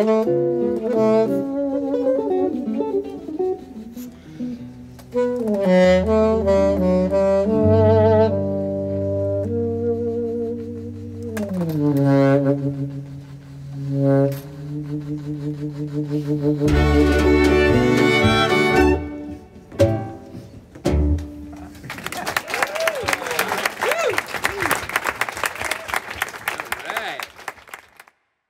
Mm-hmm.